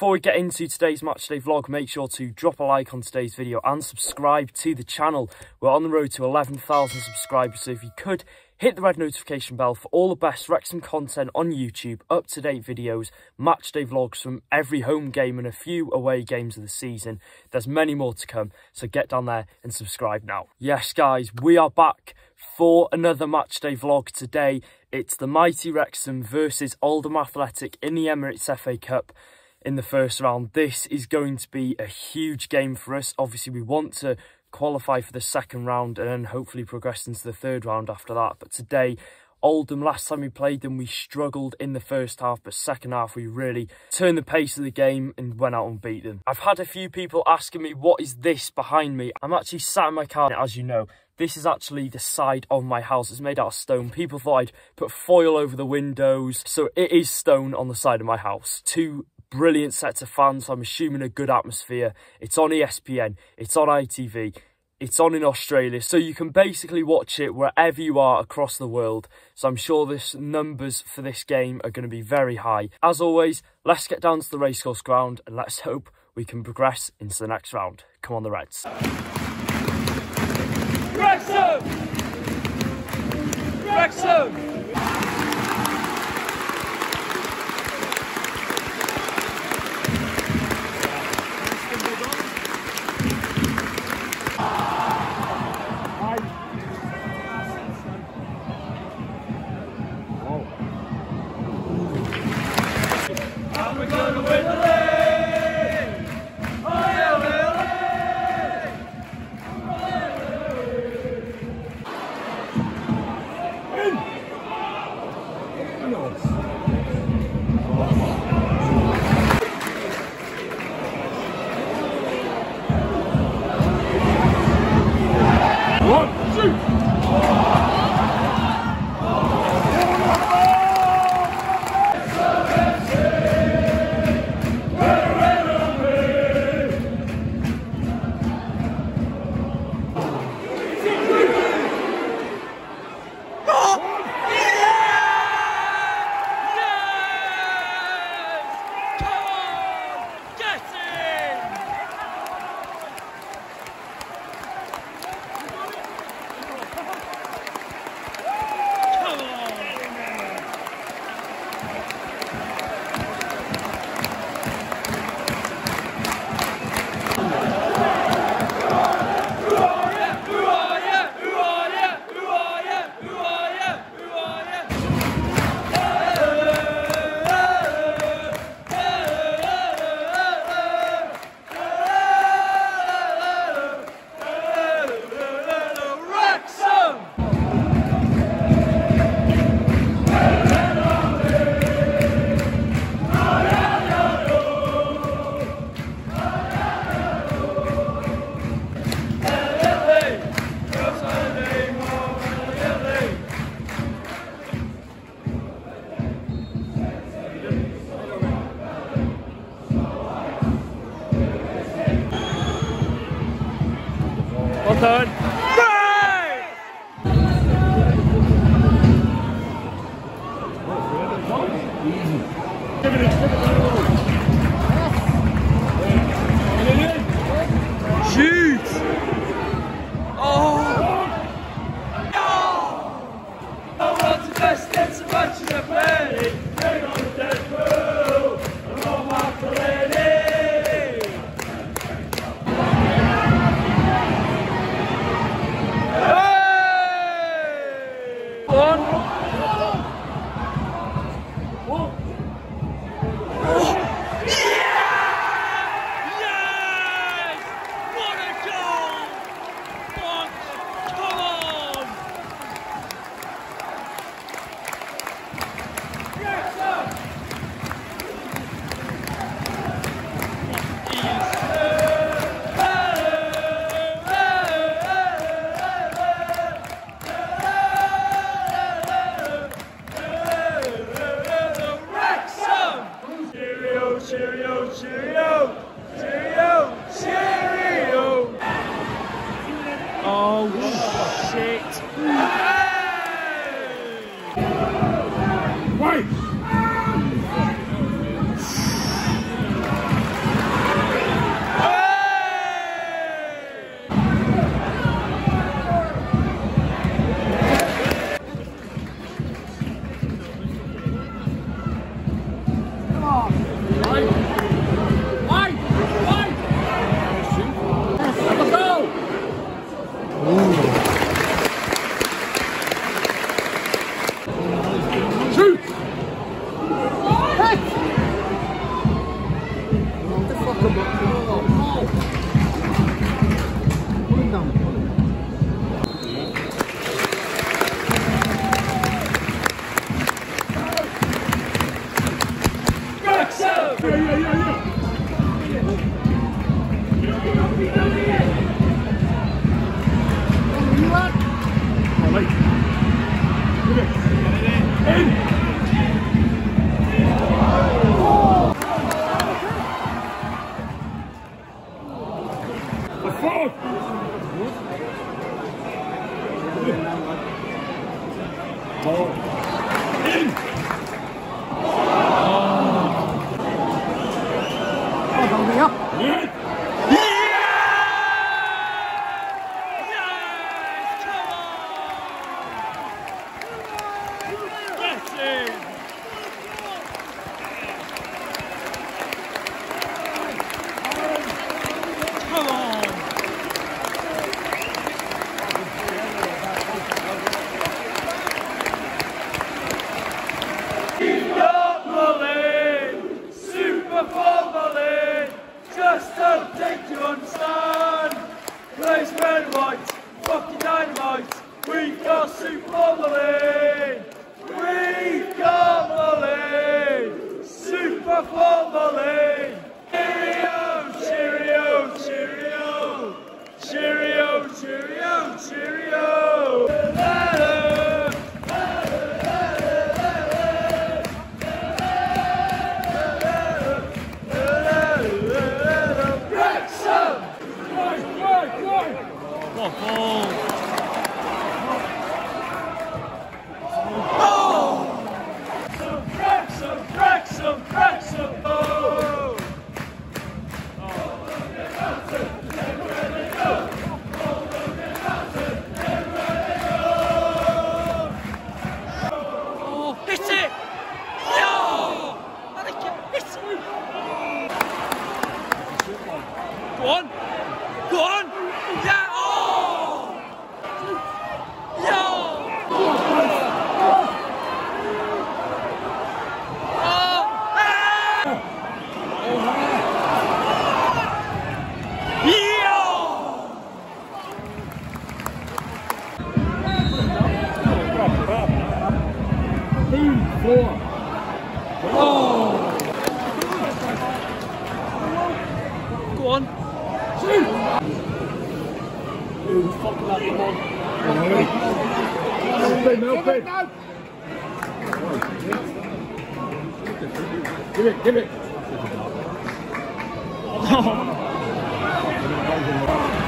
before we get into today's matchday vlog, make sure to drop a like on today's video and subscribe to the channel. We're on the road to 11,000 subscribers, so if you could hit the red notification bell for all the best Wrexham content on YouTube, up-to-date videos, matchday vlogs from every home game and a few away games of the season. There's many more to come, so get down there and subscribe now. Yes, guys, we are back for another matchday vlog today. It's the mighty Wrexham versus Oldham Athletic in the Emirates FA Cup in the first round. This is going to be a huge game for us. Obviously, we want to qualify for the second round and then hopefully progress into the third round after that. But today, Oldham, last time we played them, we struggled in the first half, but second half we really turned the pace of the game and went out and beat them. I've had a few people asking me, what is this behind me? I'm actually sat in my car, as you know. This is actually the side of my house. It's made out of stone. People thought I'd put foil over the windows. So it is stone on the side of my house. Two brilliant sets of fans. I'm assuming a good atmosphere. It's on ESPN. It's on ITV. It's on in Australia. So you can basically watch it wherever you are across the world. So I'm sure the numbers for this game are going to be very high. As always, let's get down to the racecourse ground and let's hope we can progress into the next round. Come on the Reds. Wrexham! Wrexham! I'm gonna win the third. Right! shit. Hey! Wife! Right. In. Dynamite. We got Super Molly. We got Molly. Super Molly. Give it, give it. ハハハハ!